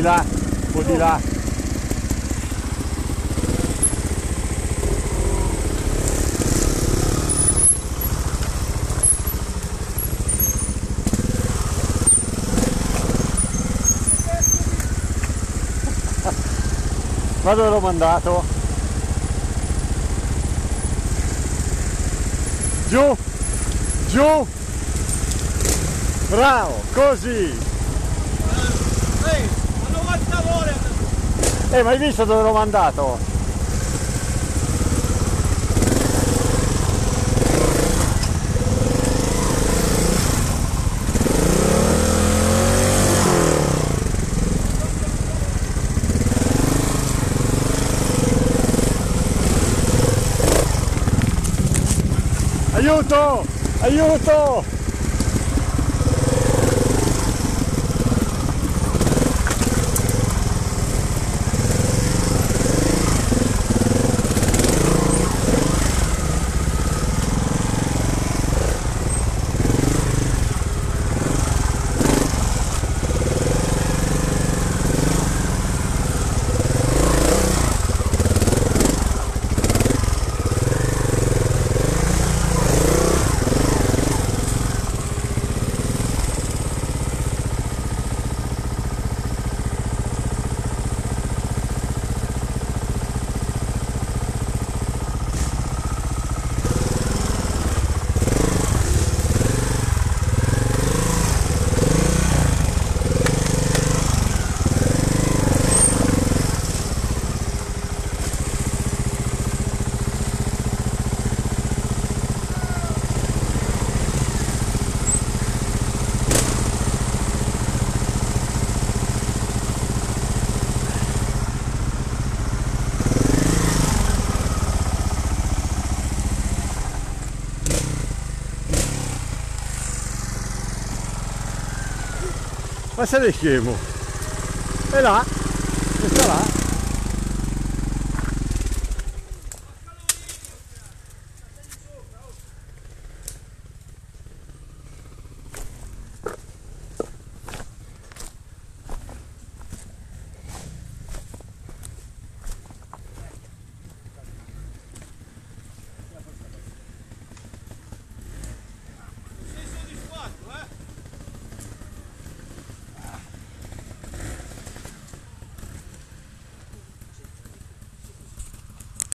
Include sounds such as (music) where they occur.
di là, un po' di là. (laughs) Ma dove l'ho mandato? Giù! Giù! Bravo! Così! Ehi, ma 90 ore! Eh, ma hai visto dove l'ho mandato? Aiuto! Aiuto! Ma sei scemo? E là? E sta là?